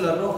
la roja.